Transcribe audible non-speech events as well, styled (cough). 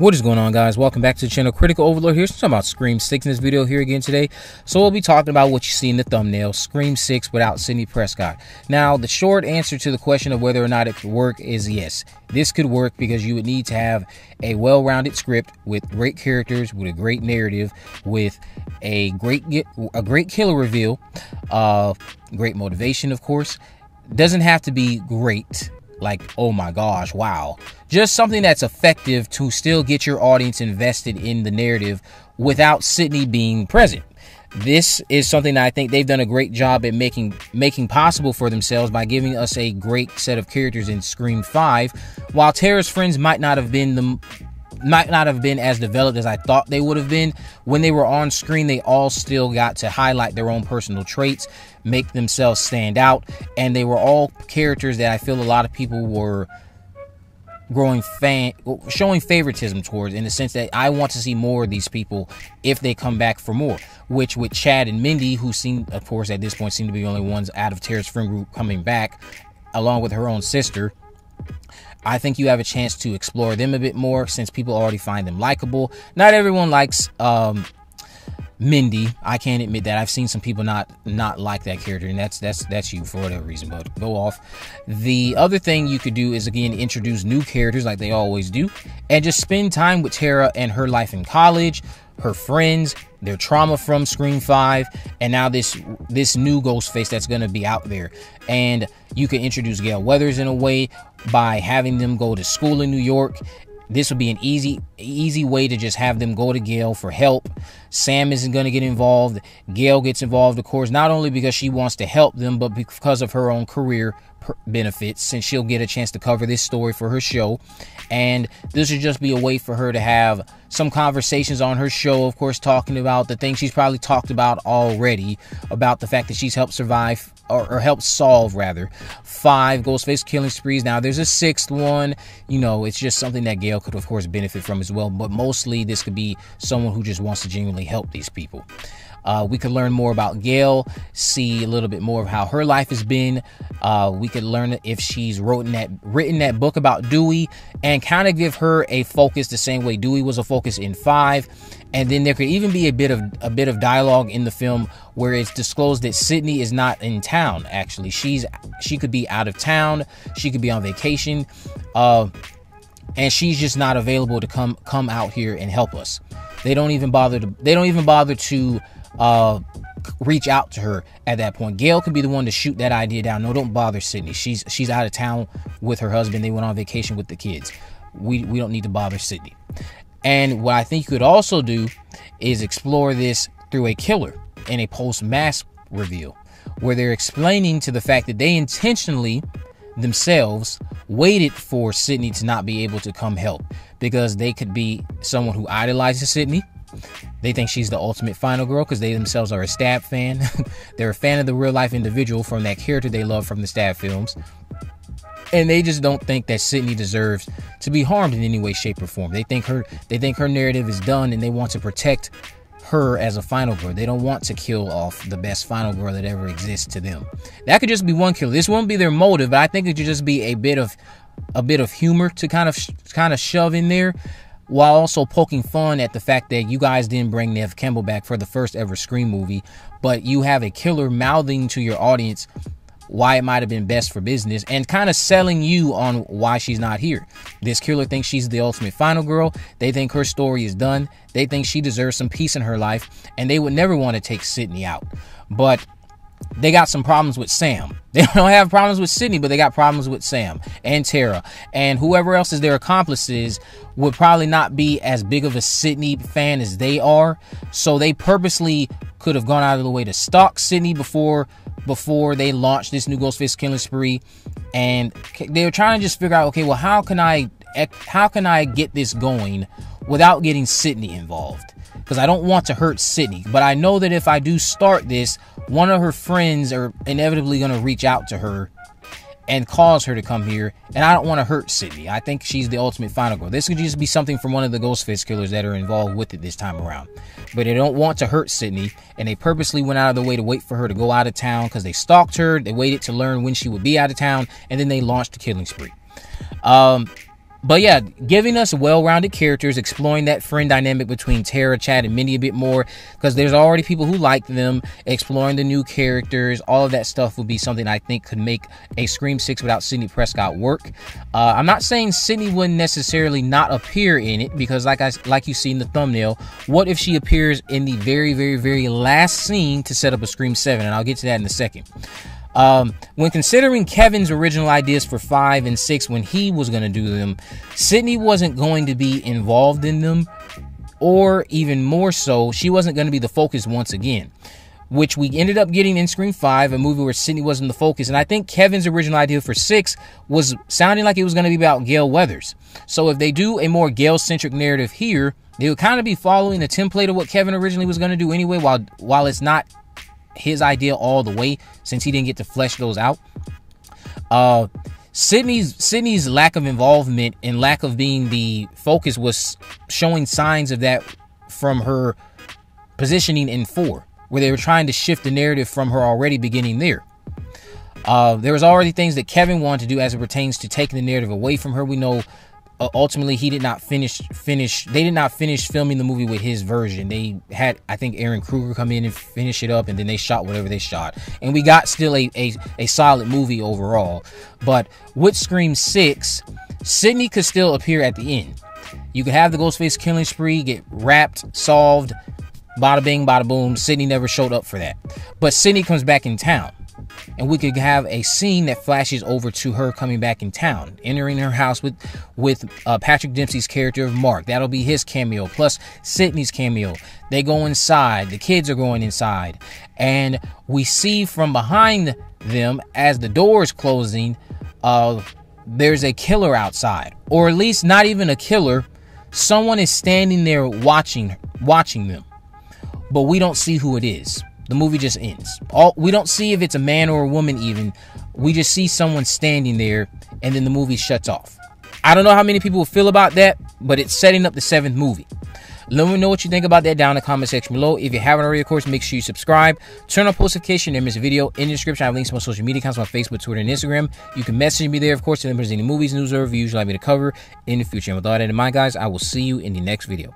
What is going on guys? Welcome back to the channel Critical Overlord here. Talking about Scream 6 in this video here again today. So we'll be talking about what you see in the thumbnail, Scream 6 without Sidney Prescott. Now the short answer to the question of whether or not it could work is yes. This could work because you would need to have a well-rounded script with great characters, with a great narrative, with a great a great killer reveal, uh, great motivation of course. Doesn't have to be great like, oh my gosh, wow. Just something that's effective to still get your audience invested in the narrative without Sidney being present. This is something that I think they've done a great job at making making possible for themselves by giving us a great set of characters in Scream 5. While Tara's friends might not have been the might not have been as developed as I thought they would have been. When they were on screen, they all still got to highlight their own personal traits, make themselves stand out, and they were all characters that I feel a lot of people were growing fan showing favoritism towards in the sense that I want to see more of these people if they come back for more which with Chad and Mindy who seem of course at this point seem to be the only ones out of Tara's friend group coming back along with her own sister I think you have a chance to explore them a bit more since people already find them likable. Not everyone likes um, Mindy. I can't admit that. I've seen some people not not like that character, and that's that's that's you for whatever reason. But go off. The other thing you could do is again introduce new characters like they always do, and just spend time with Tara and her life in college, her friends, their trauma from Scream 5, and now this this new Ghostface that's going to be out there. And you can introduce Gale Weathers in a way by having them go to school in New York. This would be an easy easy way to just have them go to Gale for help. Sam isn't going to get involved. Gale gets involved, of course, not only because she wants to help them, but because of her own career benefits, since she'll get a chance to cover this story for her show. And this would just be a way for her to have some conversations on her show, of course, talking about the things she's probably talked about already about the fact that she's helped survive or, or helped solve rather five Ghostface killing sprees. Now there's a sixth one. You know, it's just something that Gale could, of course, benefit from as well. But mostly, this could be someone who just wants to genuinely help these people. Uh, we could learn more about Gale, see a little bit more of how her life has been. Uh, we could learn if she's written that written that book about Dewey, and kind of give her a focus the same way Dewey was a focus in five. And then there could even be a bit of a bit of dialogue in the film where it's disclosed that Sidney is not in town. Actually, she's she could be out of town. She could be on vacation. Uh, and she's just not available to come come out here and help us. They don't even bother to they don't even bother to uh, reach out to her at that point. Gale could be the one to shoot that idea down. No, don't bother Sidney. She's she's out of town with her husband. They went on vacation with the kids. We we don't need to bother Sidney. And what I think you could also do is explore this through a killer in a post mask reveal, where they're explaining to the fact that they intentionally themselves waited for Sidney to not be able to come help because they could be someone who idolizes Sidney they think she's the ultimate final girl because they themselves are a Stab fan. (laughs) They're a fan of the real life individual from that character they love from the Stab films. And they just don't think that Sidney deserves to be harmed in any way, shape, or form. They think her they think her narrative is done and they want to protect her as a final girl. They don't want to kill off the best final girl that ever exists to them. That could just be one kill. This won't be their motive, but I think it could just be a bit of a bit of humor to kind of kind of shove in there while also poking fun at the fact that you guys didn't bring Neve Campbell back for the first ever Scream movie, but you have a killer mouthing to your audience why it might have been best for business and kind of selling you on why she's not here. This killer thinks she's the ultimate final girl. They think her story is done. They think she deserves some peace in her life, and they would never want to take Sidney out. But they got some problems with Sam. (laughs) They don't have problems with Sidney, but they got problems with Sam and Tara. And whoever else is their accomplices would probably not be as big of a Sidney fan as they are. So they purposely could have gone out of the way to stalk Sidney before before they launched this new Ghostface killing spree. And they were trying to just figure out, okay, well, how can I how can I get this going without getting Sidney involved? Because I don't want to hurt Sidney, But I know that if I do start this, one of her friends are inevitably going to reach out to her and cause her to come here. And I don't want to hurt Sidney. I think she's the ultimate final girl. This could just be something from one of the Ghostface killers that are involved with it this time around. But they don't want to hurt Sidney, and they purposely went out of the way to wait for her to go out of town because they stalked her. They waited to learn when she would be out of town, and then they launched the killing spree. Um, but yeah, giving us well-rounded characters, exploring that friend dynamic between Tara, Chad, and Mindy a bit more, because there's already people who like them. Exploring the new characters, all of that stuff would be something I think could make a Scream Six without Sidney Prescott work. Uh, I'm not saying Sidney wouldn't necessarily not appear in it, because like I like you see in the thumbnail, what if she appears in the very, very, very last scene to set up a Scream Seven? And I'll get to that in a second. Um, when considering Kevin's original ideas for five and six when he was going to do them, Sidney wasn't going to be involved in them, or even more so, she wasn't going to be the focus once again. Which we ended up getting in Scream 5, a movie where Sidney wasn't the focus. And I think Kevin's original idea for 6 was sounding like it was going to be about Gale Weathers. So if they do a more Gale centric narrative here, they would kind of be following the template of what Kevin originally was going to do anyway, while while it's not his idea all the way since he didn't get to flesh those out. Uh, Sidney's Sidney's lack of involvement and lack of being the focus was showing signs of that from her positioning in four, where they were trying to shift the narrative from her already beginning there. Uh, there was already things that Kevin wanted to do as it pertains to taking the narrative away from her. We know uh, ultimately he did not finish finish they did not finish filming the movie with his version. They had i think Ehren Kruger come in and finish it up and then they shot whatever they shot. And we got still a, a, a solid movie overall. But with scream 6 sidney could still appear at the end. You could have the ghostface killing spree get wrapped solved bada bing bada boom. Sidney never showed up for that. But sidney comes back in town and we could have a scene that flashes over to her coming back in town, entering her house with with uh, Patrick Dempsey's character of Mark. That'll be his cameo plus Sidney's cameo. They go inside. The kids are going inside, and we see from behind them as the door is closing. Uh, there's a killer outside, or at least not even a killer. Someone is standing there watching watching them, but we don't see who it is the movie just ends. All we don't see if it's a man or a woman even. We just see someone standing there and then the movie shuts off. I don't know how many people will feel about that, but it's setting up the seventh movie. Let me know what you think about that down in the comment section below. If you haven't already, of course, make sure you subscribe. Turn on post notification and miss a video. In the description, I have links to my social media accounts on Facebook, Twitter, and Instagram. You can message me there, of course, if there's any movies, news, or reviews you'd like me to cover in the future. And with all that in mind, guys, I will see you in the next video.